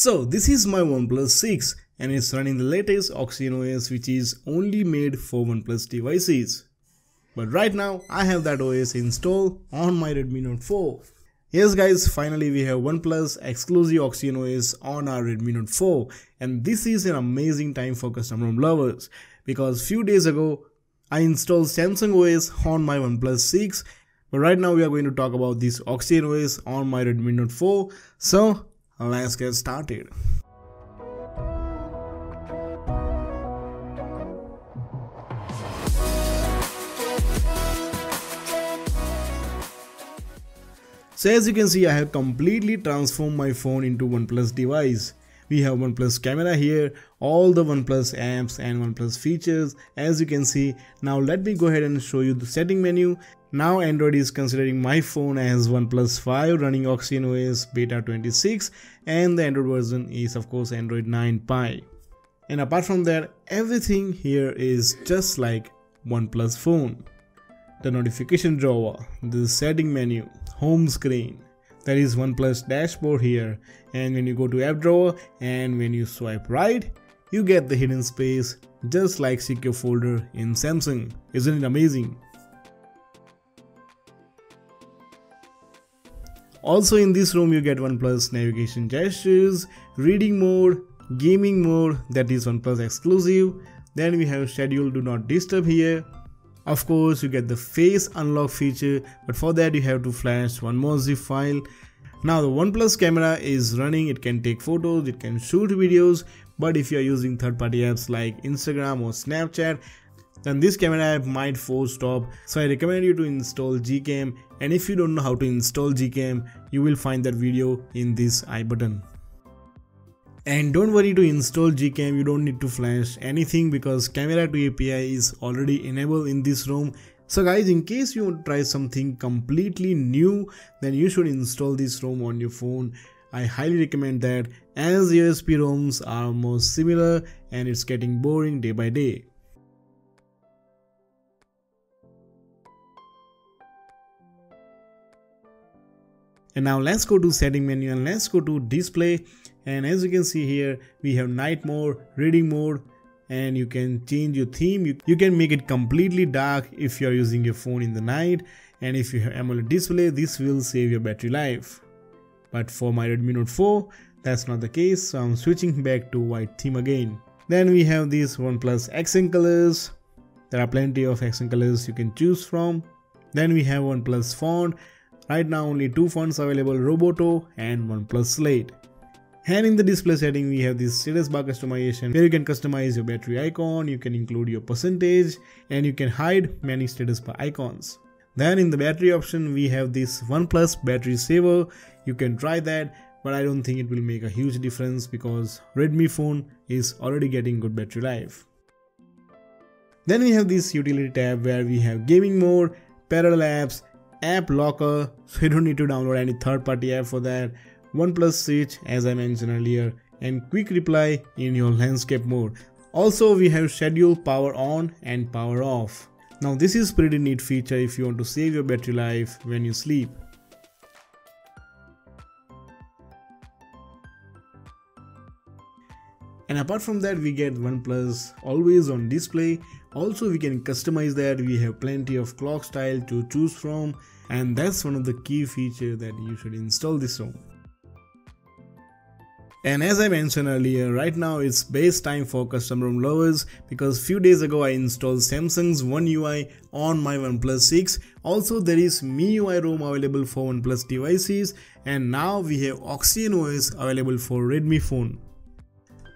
So this is my OnePlus 6 and it's running the latest Oxygen OS which is only made for OnePlus devices. But right now I have that OS installed on my Redmi Note 4. Yes guys, finally we have OnePlus exclusive Oxygen OS on our Redmi Note 4 and this is an amazing time for custom ROM lovers because few days ago I installed Samsung OS on my OnePlus 6 but right now we are going to talk about this Oxygen OS on my Redmi Note 4 so let's get started. So as you can see I have completely transformed my phone into OnePlus device. We have OnePlus camera here, all the OnePlus apps and OnePlus features as you can see. Now let me go ahead and show you the setting menu. Now Android is considering my phone as OnePlus 5 running Oxygen OS Beta 26 and the Android version is of course Android 9 Pie. And apart from that everything here is just like OnePlus phone. The notification drawer, the setting menu, home screen. There is OnePlus dashboard here and when you go to app drawer and when you swipe right, you get the hidden space just like secure folder in Samsung. Isn't it amazing? Also in this ROM you get OnePlus navigation gestures, reading mode, gaming mode that is OnePlus exclusive. Then we have schedule do not disturb here of course, you get the face unlock feature, but for that you have to flash one more zip file. Now the OnePlus camera is running, it can take photos, it can shoot videos, but if you are using third-party apps like Instagram or Snapchat, then this camera app might force stop. So I recommend you to install Gcam and if you don't know how to install Gcam, you will find that video in this i button. And don't worry to install Gcam, you don't need to flash anything because Camera2 API is already enabled in this ROM. So guys, in case you want to try something completely new, then you should install this ROM on your phone. I highly recommend that AOSP ROMs are more similar and it's getting boring day by day. And now let's go to setting menu and let's go to display. And as you can see here we have night mode reading mode and you can change your theme. You, you can make it completely dark if you are using your phone in the night. And if you have AMOLED display this will save your battery life. But for my Redmi Note 4 that's not the case. So I'm switching back to white theme again. Then we have these OnePlus accent colors. There are plenty of accent colors you can choose from. Then we have OnePlus font right now only two fonts available Roboto and OnePlus Slate and in the display setting, we have this status bar customization where you can customize your battery icon, you can include your percentage, and you can hide many status bar icons. Then in the battery option, we have this OnePlus battery saver. You can try that, but I don't think it will make a huge difference because Redmi phone is already getting good battery life. Then we have this utility tab where we have gaming mode, parallel apps, app locker, so you don't need to download any third party app for that OnePlus Switch as I mentioned earlier and quick reply in your landscape mode. Also we have schedule power on and power off. Now this is pretty neat feature if you want to save your battery life when you sleep. And apart from that we get OnePlus always on display. Also we can customize that we have plenty of clock style to choose from and that's one of the key features that you should install this ROM. And as I mentioned earlier, right now it's best time for custom ROM lovers because few days ago I installed Samsung's One UI on my OnePlus 6. Also there is MIUI ROM available for OnePlus devices and now we have Oxygen OS available for Redmi phone.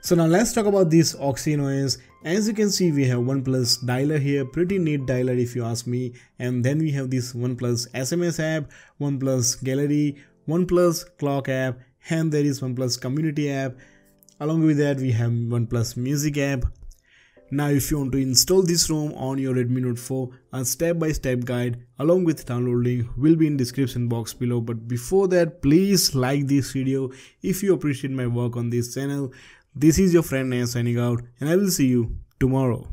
So now let's talk about this Oxygen OS. As you can see we have OnePlus dialer here, pretty neat dialer if you ask me. And then we have this OnePlus SMS app, OnePlus Gallery, OnePlus Clock app and there is OnePlus community app. Along with that we have OnePlus music app. Now if you want to install this ROM on your Redmi Note 4, a step-by-step -step guide along with download link will be in description box below. But before that, please like this video if you appreciate my work on this channel. This is your friend Naya signing out and I will see you tomorrow.